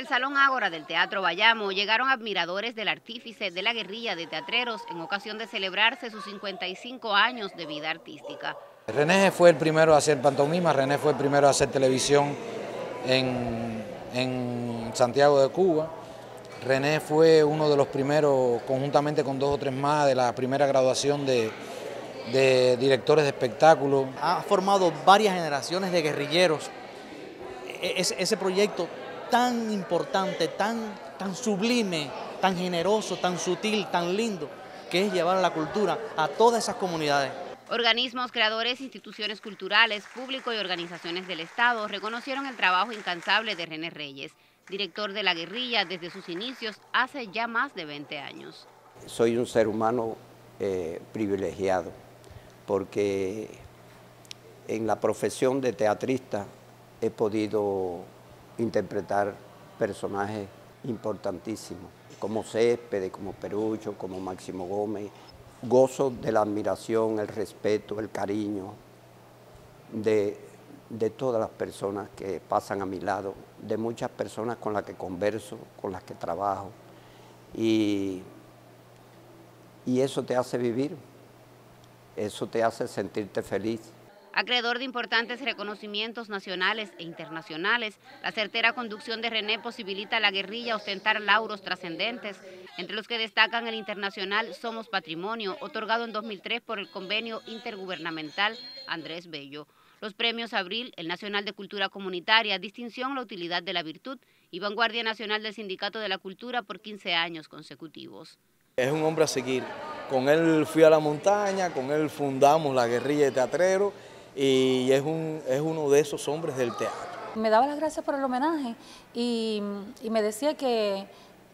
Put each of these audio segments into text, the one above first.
Hasta el Salón Ágora del Teatro Bayamo llegaron admiradores del artífice de la guerrilla de teatreros en ocasión de celebrarse sus 55 años de vida artística. René fue el primero a hacer pantomima, René fue el primero a hacer televisión en, en Santiago de Cuba. René fue uno de los primeros, conjuntamente con dos o tres más, de la primera graduación de, de directores de espectáculos. Ha formado varias generaciones de guerrilleros. E-, ese, ese proyecto tan importante, tan, tan sublime, tan generoso, tan sutil, tan lindo, que es llevar la cultura a todas esas comunidades. Organismos, creadores, instituciones culturales, público y organizaciones del Estado reconocieron el trabajo incansable de René Reyes, director de la guerrilla desde sus inicios hace ya más de 20 años. Soy un ser humano eh, privilegiado porque en la profesión de teatrista he podido interpretar personajes importantísimos, como Céspedes, como Perucho, como Máximo Gómez. Gozo de la admiración, el respeto, el cariño de, de todas las personas que pasan a mi lado, de muchas personas con las que converso, con las que trabajo. Y, y eso te hace vivir, eso te hace sentirte feliz. Acreedor de importantes reconocimientos nacionales e internacionales, la certera conducción de René posibilita a la guerrilla ostentar lauros trascendentes, entre los que destacan el internacional Somos Patrimonio, otorgado en 2003 por el convenio intergubernamental Andrés Bello. Los premios Abril, el Nacional de Cultura Comunitaria, Distinción la Utilidad de la Virtud y Vanguardia Nacional del Sindicato de la Cultura por 15 años consecutivos. Es un hombre a seguir. Con él fui a la montaña, con él fundamos la guerrilla de teatrero y es, un, es uno de esos hombres del teatro. Me daba las gracias por el homenaje y, y me decía que,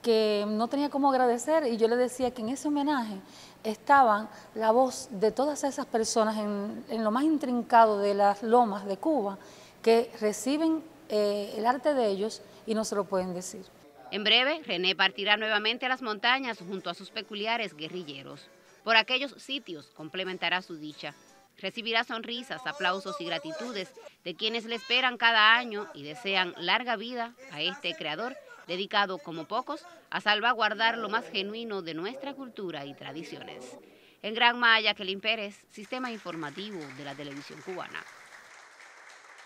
que no tenía cómo agradecer y yo le decía que en ese homenaje estaban la voz de todas esas personas en, en lo más intrincado de las lomas de Cuba que reciben eh, el arte de ellos y no se lo pueden decir. En breve, René partirá nuevamente a las montañas junto a sus peculiares guerrilleros. Por aquellos sitios complementará su dicha recibirá sonrisas, aplausos y gratitudes de quienes le esperan cada año y desean larga vida a este creador dedicado como pocos a salvaguardar lo más genuino de nuestra cultura y tradiciones. En Gran Maya, Kelin Pérez, Sistema Informativo de la Televisión Cubana.